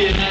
Yeah.